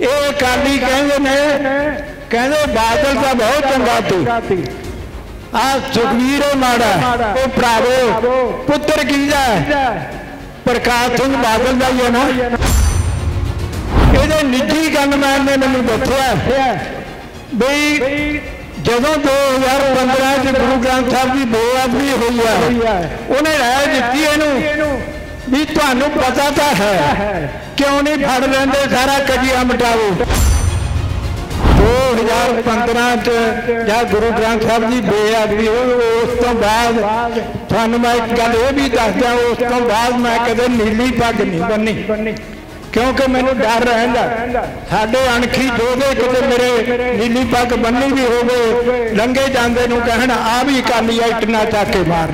ਇਹ ਅਕਾਲੀ ਕਹਿੰਦੇ ਨੇ, ਕਹਿੰਦੇ ਬਾਦਲ ਤਾਂ ਬਹੁਤ ਚੰਗਾ ਸੀ। ਆ ਸੁਖਵੀਰ ਉਹ ਮਾੜਾ ਉਹ ਭਰਾਵੋ, ਪੁੱਤਰ ਕਿਹਦਾ ਪ੍ਰਕਾਸ਼ ਸਿੰਘ ਬਾਦਲ ਦਾ ਹੀ ਹੈ ਨਾ। ਇਹਦੇ ਨਿੱਜੀ ਗਨਮੈਨ ਨੇ ਮੈਨੂੰ ਦੱਸਿਆ ਬਈ ਜਦੋਂ 2015 ਚ ਗੁਰੂ ਗ੍ਰੰਥ ਸਾਹਿਬ ਦੀ ਬੇਅਦਬੀ ਹੋਈ ਹੈ, ਉਹਨੇ ਰਾਏ ਦਿੱਤੀ ਇਹਨੂੰ ਵੀ ਤੁਹਾਨੂੰ ਪਤਾ ਤਾਂ ਹੈ। ਕਿਉਂ ਨਹੀਂ ਫੜ ਲੈਂਦੇ? ਸਾਰਾ ਕਜੀਆ ਮਿਟਾਓ। 2015 ਚ ਜਦ ਗੁਰੂ ਗ੍ਰੰਥ ਸਾਹਿਬ ਦੀ ਬੇਅਦਬੀ ਹੋਈ, ਉਸ ਤੋਂ ਬਾਅਦ ਤੁਹਾਨੂੰ ਮੈਂ ਇੱਕ ਗੱਲ ਇਹ ਵੀ ਦੱਸਦਾ, ਉਸ ਤੋਂ ਬਾਅਦ ਮੈਂ ਕਦੇ ਨੀਲੀ ਪੱਗ ਨਹੀਂ ਬੰਨੀ। ਕਿਉਂਕਿ ਮੈਨੂੰ ਡਰ ਰਹਿੰਦਾ। ਸਾਡੇ ਅਣਖੀ ਜੋਧੇ ਕਿਤੇ ਮੇਰੇ ਨੀਲੀ ਪੱਗ ਬੰਨੀ ਵੀ ਹੋਵੇ ਲੰਗੇ ਜਾਂਦੇ ਨੂੰ ਕਹਿਣ, ਆ ਵੀ ਅਕਾਲੀ ਐਕਟ ਨਾ ਚੱਕ ਕੇ ਮਾਰ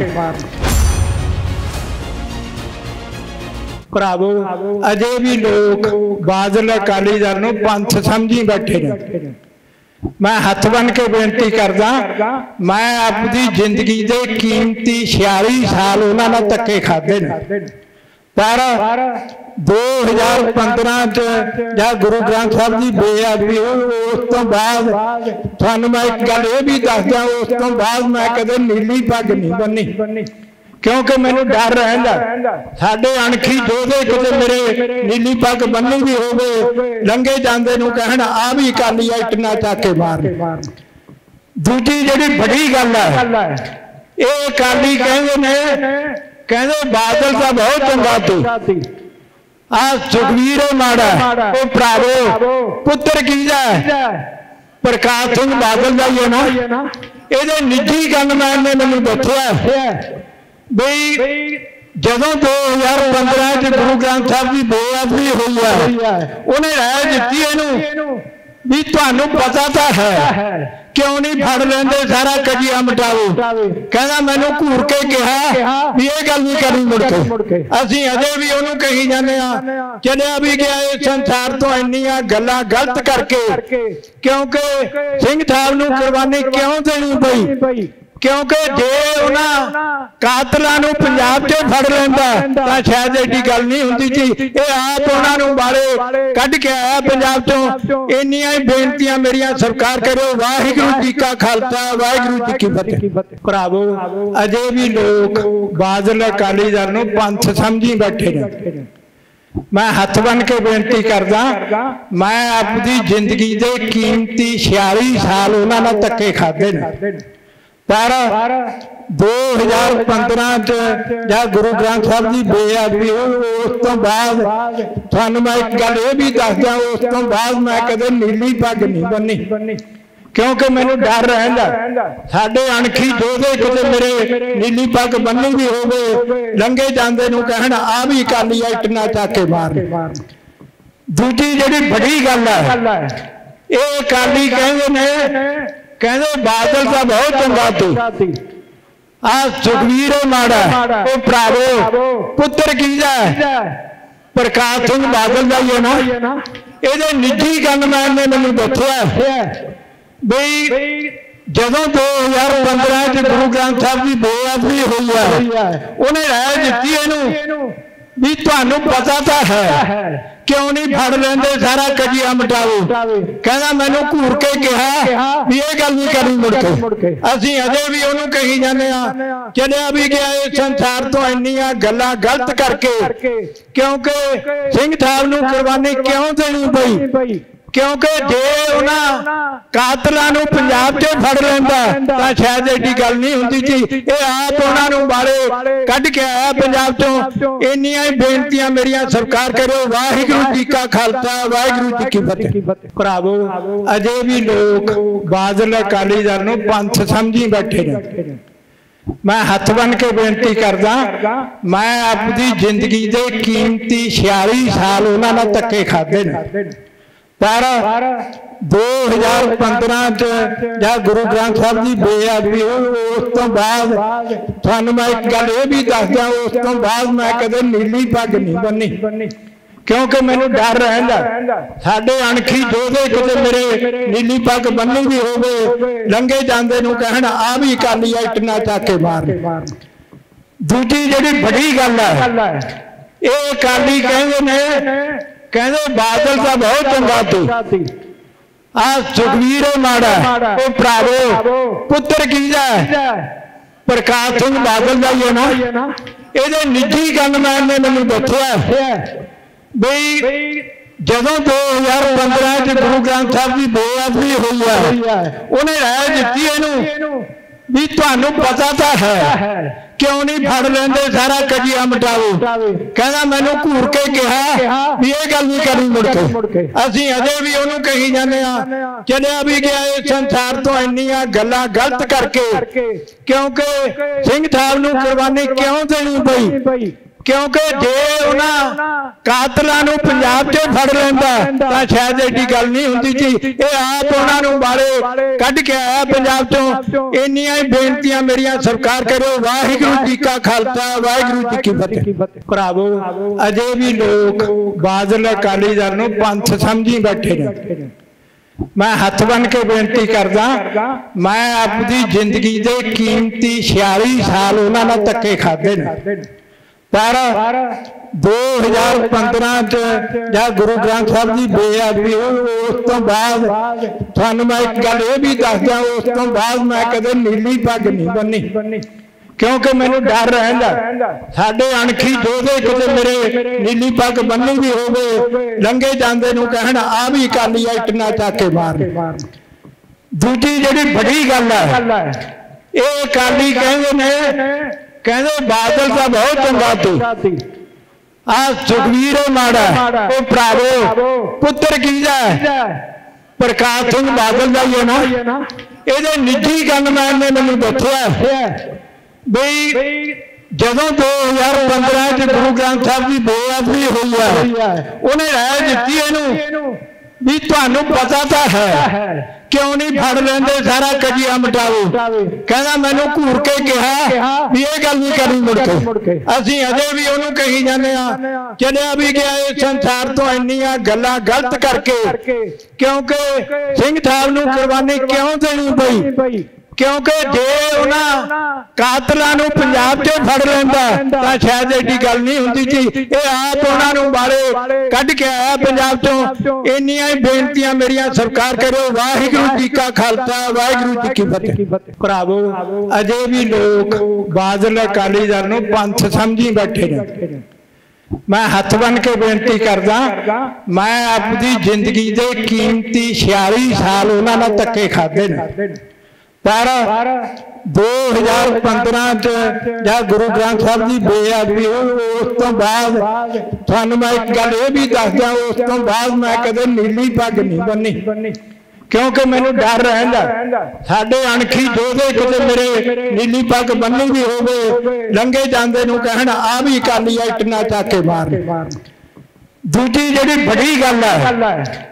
ਭਰਾਵੋ, ਅਜੇ ਵੀ ਲੋਕ ਬਾਦਲ ਅਕਾਲੀ ਦਲ ਨੂੰ ਪੰਥ ਸਮਝੀ ਬੈਠੇ ਨੇ। ਮੈਂ ਹੱਥ ਬੰਨ ਕੇ ਬੇਨਤੀ ਕਰਦਾ, ਮੈਂ ਆਪਣੀ ਜ਼ਿੰਦਗੀ ਦੇ ਕੀਮਤੀ 46 ਸਾਲ ਉਹਨਾਂ ਨਾਲ ਧੱਕੇ ਖਾਦੇ ਨੇ। ਪਰ 2015 ਚ ਜਦ ਗੁਰੂ ਗ੍ਰੰਥ ਸਾਹਿਬ ਦੀ ਬੇਅਦਬੀ ਹੋਈ, ਉਸ ਤੋਂ ਬਾਅਦ ਤੁਹਾਨੂੰ ਮੈਂ ਇੱਕ ਗੱਲ ਇਹ ਵੀ ਦੱਸਦਾ, ਉਸ ਤੋਂ ਬਾਅਦ ਮੈਂ ਕਦੇ ਨੀਲੀ ਪੱਗ ਨਹੀਂ ਬੰਨੀ। ਕਿਉਂਕਿ ਮੈਨੂੰ ਡਰ ਰਹਿੰਦਾ। ਸਾਡੇ ਅਣਖੀ ਜੋਧੇ ਕਿਤੇ ਮੇਰੇ ਨੀਲੀ ਪੱਗ ਬੰਨੀ ਵੀ ਹੋਵੇ ਲੰਗੇ ਜਾਂਦੇ ਨੂੰ ਕਹਿਣ ਆ ਵੀ ਅਕਾਲੀ ਆ ਇੱਟ ਨਾ ਚੱਕ ਕੇ ਮਾਰ ਦੂਜੀ ਜਿਹੜੀ ਬੜੀ ਗੱਲ ਹੈ ਇਹ ਅਕਾਲੀ ਕਹਿੰਦੇ ਨੇ ਕਹਿੰਦੇ ਬਾਦਲ ਤਾਂ ਬਹੁਤ ਚੰਗਾ ਸੀ ਆ ਸੁਖਵੀਰ ਮਾੜਾ ਉਹ ਭਰਾਵੋ ਪੁੱਤਰ ਕਿਹਦਾ ਹੈ? ਪ੍ਰਕਾਸ਼ ਸਿੰਘ ਬਾਦਲ ਦਾ ਹੀ ਹੈ ਨਾ। ਇਹਦੇ ਨਿੱਜੀ ਗਨਮੈਨ ਨੇ ਮੈਨੂੰ ਦੱਸਿਆ ਬਈ ਜਦੋਂ 2015 ਚ ਗੁਰੂ ਗ੍ਰੰਥ ਸਾਹਿਬ ਦੀ ਬੇਅਦਬੀ ਹੋਈ ਹੈ ਉਹਨੇ ਰਾਏ ਦਿੱਤੀ ਇਹਨੂੰ ਵੀ ਤੁਹਾਨੂੰ ਪਤਾ ਤਾਂ ਹੈ ਕਿਉਂ ਨਹੀਂ ਫੜ ਲੈਂਦੇ ਸਾਰਾ ਕਜੀਆ ਮਿਟਾਓ। ਕਹਿੰਦਾ ਮੈਨੂੰ ਘੂਰ ਕੇ ਕਿਹਾ ਵੀ ਇਹ ਗੱਲ ਨਹੀਂ ਕਰਨੀ ਮੁੜ ਕੇ। ਅਸੀਂ ਅਜੇ ਵੀ ਉਹਨੂੰ ਕਹੀ ਜਾਂਦੇ ਆ ਚਲਿਆ ਵੀ ਗਿਆ ਇਹ ਸੰਸਾਰ ਤੋਂ ਇੰਨੀਆਂ ਗੱਲਾਂ ਗਲਤ ਕਰਕੇ, ਕਿਉਂਕਿ ਸਿੰਘ ਸਾਹਿਬ ਨੂੰ ਕੁਰਬਾਨੀ ਕਿਉਂ ਦੇਣੀ ਪਈ? ਕਿਉਂਕਿ ਜੇ ਉਹਨਾਂ ਕਾਤਲਾਂ ਨੂੰ ਪੰਜਾਬ ਚੋਂ ਫੜ ਲੈਂਦਾ, ਤਾਂ ਸ਼ਾਇਦ ਐਡੀ ਗੱਲ ਨਹੀਂ ਹੁੰਦੀ ਸੀ। ਇਹ ਆਪ ਉਹਨਾਂ ਨੂੰ ਬਾਰੇ ਕੱਢ ਕੇ ਆਇਆ ਪੰਜਾਬ 'ਚੋਂ। ਇੰਨੀਆਂ ਹੀ ਬੇਨਤੀਆਂ ਮੇਰੀਆਂ ਸਰਕਾਰ ਕਰੋ ਵਾਹਿਗੁਰੂ ਜੀ ਕਾ ਖਾਲਸਾ, ਵਾਹਿਗੁਰੂ ਜੀ ਕੀ ਫਤਿਹ। ਭਰਾਵੋ, ਅਜੇ ਵੀ ਲੋਕ ਬਾਦਲ ਅਕਾਲੀ ਦਲ ਨੂੰ ਪੰਥ ਸਮਝੀ ਬੈਠੇ ਨੇ। ਮੈਂ ਹੱਥ ਬੰਨ ਕੇ ਬੇਨਤੀ ਕਰਦਾ, ਮੈਂ ਆਪਣੀ ਜ਼ਿੰਦਗੀ ਦੇ ਕੀਮਤੀ 46 ਸਾਲ ਉਹਨਾਂ ਨਾਲ ਧੱਕੇ ਖਾਦੇ ਨੇ। ਪਰ 2015 ਚ ਜਦ ਗੁਰੂ ਗ੍ਰੰਥ ਸਾਹਿਬ ਦੀ ਬੇਅਦਬੀ ਉਸ ਤੋਂ ਬਾਅਦ ਤੁਹਾਨੂੰ ਮੈਂ ਇੱਕ ਗੱਲ ਇਹ ਵੀ ਦੱਸਦਾ ਉਸ ਤੋਂ ਬਾਅਦ ਮੈਂ ਕਦੇ ਨੀਲੀ ਪੱਗ ਨਹੀਂ ਬੰਨੀ। ਕਿਉਂਕਿ ਮੈਨੂੰ ਡਰ ਰਹਿੰਦਾ। ਸਾਡੇ ਅਣਖੀ ਜੋਧੇ ਕਿਤੇ ਮੇਰੇ ਨੀਲੀ ਪੱਗ ਬੰਨੀ ਵੀ ਹੋਵੇ ਲੰਗੇ ਜਾਂਦੇ ਨੂੰ ਕਹਿਣ ਆ ਵੀ ਇੱਟ ਨਾ ਚੱਕ ਕੇ ਮਾਰ। ਦੂਜੀ ਜਿਹੜੀ ਬੜੀ ਗੱਲ ਹੈ। ਇਹ ਅਕਾਲੀ ਕਹਿੰਦੇ ਨੇ ਕਹਿੰਦੇ ਬਾਦਲ ਤਾਂ। ਬਹੁਤ ਚੰਗਾ ਸੀ ਆ ਸੁਖਵੀਰ ਉਹ ਮਾੜਾ ਉਹ ਭਰਾਵੋ ਪੁੱਤਰ ਕਿਹਦਾ ਹੈ? ਪ੍ਰਕਾਸ਼ ਸਿੰਘ ਬਾਦਲ ਦਾ ਹੀ ਹੈ ਨਾ। ਇਹਦੇ ਨਿੱਜੀ ਗਨਮੈਨ ਨੇ ਮੈਨੂੰ ਦੱਸਿਆ ਬਈ ਜਦੋਂ 2015 ਚ ਗੁਰੂ ਗ੍ਰੰਥ ਸਾਹਿਬ ਦੀ ਬੇਅਦਬੀ ਹੋਈ ਹੈ ਉਹਨੇ ਰਾਏ ਦਿੱਤੀ ਇਹਨੂੰ ਵੀ ਤੁਹਾਨੂੰ ਪਤਾ ਤਾਂ ਹੈ। ਕਿਉਂ ਨਹੀਂ ਫੜ ਲੈਂਦੇ? ਸਾਰਾ ਕਜੀਆ ਮਿਟਾਓ। ਕਹਿੰਦਾ ਮੈਨੂੰ ਘੂਰ ਕੇ ਕਿਹਾ ਵੀ ਇਹ ਗੱਲ ਨਹੀਂ ਕਰਨੀ ਮੁੜ ਕੇ। ਅਸੀਂ ਅਜੇ ਵੀ ਉਹਨੂੰ ਕਹੀ ਜਾਂਦੇ ਆ ਚਲਿਆ ਵੀ ਗਿਆ ਇਹ ਸੰਸਾਰ ਤੋਂ ਇੰਨੀਆਂ ਗੱਲਾਂ ਗਲਤ ਕਰਕੇ। ਕਿਉਂਕਿ ਸਿੰਘ ਸਾਹਿਬ ਨੂੰ ਕੁਰਬਾਨੀ ਕਿਉਂ ਦੇਣੀ ਪਈ? ਕਿਉਂਕਿ ਜੇ ਉਹਨਾਂ ਕਾਤਲਾਂ ਨੂੰ ਪੰਜਾਬ 'ਚ ਫੜ ਲੈਂਦਾ ਤਾਂ ਸ਼ਾਇਦ ਐਡੀ ਗੱਲ ਨਹੀਂ ਹੁੰਦੀ ਸੀ। ਇਹ ਆਪ ਉਹਨਾਂ ਨੂੰ ਬਾਰੇ ਕੱਢ ਕੇ ਆਇਆ ਪੰਜਾਬ 'ਚੋਂ। ਇੰਨੀਆਂ ਹੀ ਬੇਨਤੀਆਂ ਮੇਰੀਆਂ ਸਰਕਾਰ ਕਰੋ ਵਾਹਿਗੁਰੂ ਜੀ ਕਾ ਖਾਲਸਾ ਵਾਹਿਗੁਰੂ ਜੀ ਕੀ ਫਤਿਹ। ਭਰਾਵੋ ਅਜੇ ਵੀ ਲੋਕ ਬਾਦਲ ਅਕਾਲੀ ਦਲ ਨੂੰ ਪੰਥ ਸਮਝੀ ਬੈਠੇ ਨੇ। ਮੈਂ ਹੱਥ ਬੰਨ ਕੇ ਬੇਨਤੀ ਕਰਦਾ ਮੈਂ ਆਪਣੀ ਜ਼ਿੰਦਗੀ ਦੇ ਕੀਮਤੀ 46 ਸਾਲ ਉਹਨਾਂ ਨਾਲ ਧੱਕੇ ਖਾਦੇ ਨੇ। ਪਰ 2015 ਚ ਜਦ ਗੁਰੂ ਗ੍ਰੰਥ ਸਾਹਿਬ ਦੀ ਬੇਅਦਬੀ ਉਸ ਤੋਂ ਬਾਅਦ ਤੁਹਾਨੂੰ ਮੈਂ ਇੱਕ ਗੱਲ ਇਹ ਵੀ ਦੱਸਦਾ, ਉਸ ਤੋਂ ਬਾਅਦ ਮੈਂ ਕਦੇ ਨੀਲੀ ਪੱਗ ਨਹੀਂ ਬੰਨੀ। ਕਿਉਂਕਿ ਮੈਨੂੰ ਡਰ ਰਹਿੰਦਾ, ਸਾਡੇ ਅਣਖੀ ਜੋਧੇ ਕਿਤੇ ਮੇਰੇ ਨੀਲੀ ਪੱਗ ਬੰਨੀ ਵੀ ਹੋਵੇ ਲੰਗੇ ਜਾਂਦੇ ਨੂੰ ਕਹਿਣ, ਆ ਵੀ ਅਕਾਲੀ ਆ ਇੱਟ ਚੱਕ ਕੇ ਮਾਰ। ਦੂਜੀ ਜਿਹੜੀ ਵੱਡੀ ਗੱਲ ਹੈ, ਇਹ ਅਕਾਲੀ ਕਹਿੰਦੇ ਨੇ ਕਹਿੰਦੇ ਬਾਦਲ ਤਾਂ ਬਹੁਤ ਚੰਗਾ ਸੀ ਆ ਸੁਖਵੀਰ ਮਾੜਾ ਉਹ ਭਰਾਵੋ ਪੁੱਤਰ ਕੀਦਾ ਪ੍ਰਕਾਸ਼ ਸਿੰਘ ਬਾਦਲ ਦਾ ਹੀ ਹੈ ਨਾ। ਇਹਦੇ ਨਿੱਜੀ ਗਨਮੈਨ ਨੇ ਮੈਨੂੰ ਦੱਸਿਆ ਬਈ ਜਦੋਂ 2015 ਚ ਗੁਰੂ ਗ੍ਰੰਥ ਸਾਹਿਬ ਦੀ ਬੇਅਦਬੀ ਹੋਈ ਹੈ ਉਹਨੇ ਰਾਏ ਦਿੱਤੀ ਇਹਨੂੰ ਵੀ ਤੁਹਾਨੂੰ ਪਤਾ ਤਾਂ ਹੈ। ਕਿਉਂ ਨਹੀਂ ਫੜ ਲੈਂਦੇ? ਸਾਰਾ ਕਜੀਆ ਮਟਾਓ। ਕਹਿੰਦਾ ਮੈਨੂੰ ਘੂਰ ਕੇ ਕਿਹਾ ਵੀ ਇਹ ਗੱਲ ਨਹੀਂ ਕਰਨੀ ਮੁੜ ਕੇ। ਅਸੀਂ ਅਜੇ ਵੀ ਉਹਨੂੰ ਕਹੀ ਜਾਂਦੇ ਆ ਚਲਿਆ ਵੀ ਗਿਆ ਇਹ ਸੰਸਾਰ ਤੋਂ ਇੰਨੀਆਂ ਗੱਲਾਂ ਗਲਤ ਕਰਕੇ। ਕਿਉਂਕਿ ਸਿੰਘ ਸਾਹਿਬ ਨੂੰ ਕੁਰਬਾਨੀ ਕਿਉਂ ਦੇਣੀ ਪਈ? ਕਿਉਂਕਿ ਜੇ ਉਹਨਾਂ ਕਾਤਲਾਂ ਨੂੰ ਪੰਜਾਬ 'ਚ ਫੜ ਲੈਂਦਾ ਤਾਂ ਸ਼ਾਇਦ ਏਡੀ ਗੱਲ ਨਹੀਂ ਹੁੰਦੀ ਸੀ। ਇਹ ਆਪ ਉਹਨਾਂ ਨੂੰ ਬਾਰੇ ਕੱਢ ਕੇ ਆਇਆ ਪੰਜਾਬ 'ਚੋਂ। ਇੰਨੀਆਂ ਹੀ ਬੇਨਤੀਆਂ ਮੇਰੀਆਂ ਸਰਕਾਰ ਕਰੋ ਵਾਹਿਗੁਰੂ ਜੀ ਕਾ ਖਾਲਸਾ ਵਾਹਿਗੁਰੂ ਜੀ ਕੀ ਫਤਿਹ। ਭਰਾਵੋ ਅਜੇ ਵੀ ਲੋਕ ਬਾਦਲ ਅਕਾਲੀ ਦਲ ਨੂੰ ਪੰਥ ਸਮਝੀ ਬੈਠੇ ਨੇ। ਮੈਂ ਹੱਥ ਬੰਨ ਕੇ ਬੇਨਤੀ ਕਰਦਾ ਮੈਂ ਆਪਣੀ ਜ਼ਿੰਦਗੀ ਦੇ ਕੀਮਤੀ 46 ਸਾਲ ਉਹਨਾਂ ਨਾਲ ਧੱਕੇ ਖਾਦੇ ਨੇ। ਪਰ 2015 ਚ ਜਦ ਗੁਰੂ ਗ੍ਰੰਥ ਸਾਹਿਬ ਦੀ ਬੇਅਦਬੀ ਉਸ ਤੋਂ ਬਾਅਦ ਤੁਹਾਨੂੰ ਮੈਂ ਇੱਕ ਗੱਲ ਇਹ ਵੀ ਦੱਸਦਾ ਉਸ ਤੋਂ ਬਾਅਦ ਮੈਂ ਕਦੇ ਨੀਲੀ ਪੱਗ ਨਹੀਂ ਬੰਨੀ। ਕਿਉਂਕਿ ਮੈਨੂੰ ਡਰ ਰਹਿੰਦਾ। ਸਾਡੇ ਅਣਖੀ ਜੋਧੇ ਕਿਤੇ ਮੇਰੇ ਨੀਲੀ ਪੱਗ ਬੰਨੀ ਵੀ ਹੋਵੇ ਲੰਗੇ ਜਾਂਦੇ ਨੂੰ ਕਹਿਣ ਆ ਵੀ ਕਾਲੀ ਇੱਟ ਨਾ ਚੱਕ ਕੇ ਮਾਰ ਦੂਜੀ ਜਿਹੜੀ ਵੱਡੀ ਗੱਲ ਹੈ ਇਹ ਕਾਲੀ ਕਹਿੰਦੇ ਨੇ ਕਹਿੰਦੇ ਬਾਦਲ ਤਾਂ ਬਹੁਤ ਚੰਗਾ ਸੀ। ਆ ਸੁਖਵੀਰ ਮਾੜਾ ਉਹ ਭਰਾਵੋ, ਪੁੱਤਰ ਕੀਦਾ ਪ੍ਰਕਾਸ਼ ਸਿੰਘ ਬਾਦਲ ਦਾ ਹੀ ਹੈ ਨਾ। ਇਹਦੇ ਨਿੱਜੀ ਗਨਮੈਨ ਨੇ ਮੈਨੂੰ ਦੱਸਿਆ ਬਈ ਜਦੋਂ 2015 ਚ ਗੁਰੂ ਗ੍ਰੰਥ ਸਾਹਿਬ ਦੀ ਬੇਅਦਬੀ ਹੋਈ ਹੈ, ਉਹਨੇ ਰਾਏ ਦਿੱਤੀ ਇਹਨੂੰ। ਵੀ ਤੁਹਾਨੂੰ ਪਤਾ ਤਾਂ ਹੈ। ਕਿਉਂ ਨਹੀਂ ਫੜ ਲੈਂਦੇ ਸਾਰਾ ਕਜੀਆ ਮਟਾਓ? ਕਹਿੰਦਾ ਮੈਨੂੰ ਘੂਰ ਕੇ ਕਿਹਾ ਵੀ ਇਹ ਗੱਲ ਨਹੀਂ ਕਰਨੀ ਮੁੜ ਕੇ। ਅਸੀਂ ਅਜੇ ਵੀ ਉਹਨੂੰ ਕਹੀ ਜਾਂਦੇ ਆ ਚਲਿਆ ਵੀ ਗਿਆ ਇਹ ਸੰਸਾਰ ਤੋਂ ਇੰਨੀਆਂ ਗੱਲਾਂ ਗਲਤ ਕਰਕੇ। ਕਿਉਂਕਿ ਸਿੰਘ ਸਾਹਿਬ ਨੂੰ ਕੁਰਬਾਨੀ ਕਿਉਂ ਦੇਣੀ ਪਈ? ਕਿਉਂਕਿ ਜੇ ਉਹਨਾਂ ਕਾਤਲਾਂ ਨੂੰ ਪੰਜਾਬ ਚੋਂ ਫੜ ਲੈਂਦਾ, ਤਾਂ ਸ਼ਾਇਦ ਏਡੀ ਗੱਲ ਨਹੀਂ ਹੁੰਦੀ ਜੀ। ਇਹ ਆਪ ਉਹਨਾਂ ਨੂੰ ਬਾਰੇ ਕੱਢ ਕੇ ਆਇਆ ਪੰਜਾਬ 'ਚੋਂ। ਇੰਨੀਆਂ ਹੀ ਬੇਨਤੀਆਂ ਮੇਰੀਆਂ, ਸਰਕਾਰ ਕਰੋ, ਵਾਹਿਗੁਰੂ ਜੀ ਕਾ ਖਾਲਸਾ, ਵਾਹਿਗੁਰੂ ਜੀ ਕੀ ਫਤਿਹ। ਭਰਾਵੋ, ਅਜੇ ਵੀ ਲੋਕ ਬਾਦਲ ਅਕਾਲੀ ਦਲ ਨੂੰ ਪੰਥ ਸਮਝੀ ਬੈਠੇ ਨੇ। ਮੈਂ ਹੱਥ ਬੰਨ ਕੇ ਬੇਨਤੀ ਕਰਦਾ, ਮੈਂ ਆਪਣੀ ਜ਼ਿੰਦਗੀ ਦੇ ਕੀਮਤੀ 46 ਸਾਲ ਉਹਨਾਂ ਨਾਲ ਧੱਕੇ ਖਾਦੇ ਨੇ। ਪਰ 2015 ਚ ਜਦ ਗੁਰੂ ਗ੍ਰੰਥ ਸਾਹਿਬ ਦੀ ਬੇਅਦਬੀ ਹੋਈ ਉਸ ਤੋਂ ਬਾਅਦ ਤੁਹਾਨੂੰ ਮੈਂ ਇੱਕ ਗੱਲ ਇਹ ਵੀ ਦੱਸਦਾ ਉਸ ਤੋਂ ਬਾਅਦ ਮੈਂ ਕਦੇ ਨੀਲੀ ਪੱਗ ਨਹੀਂ ਬੰਨੀ। ਕਿਉਂਕਿ ਮੈਨੂੰ ਡਰ ਰਹਿੰਦਾ। ਸਾਡੇ ਅਣਖੀ ਜੋਧੇ ਕਿਤੇ ਮੇਰੇ ਨੀਲੀ ਪੱਗ ਬੰਨੀ ਵੀ ਹੋਵੇ ਲੰਗੇ ਜਾਂਦੇ ਨੂੰ ਕਹਿਣ ਆ ਵੀ ਕਾਲੀ ਇੱਟ ਨਾ ਚੱਕ ਕੇ ਮਾਰ ਦੂਜੀ ਜਿਹੜੀ ਵੱਡੀ ਗੱਲ ਹੈ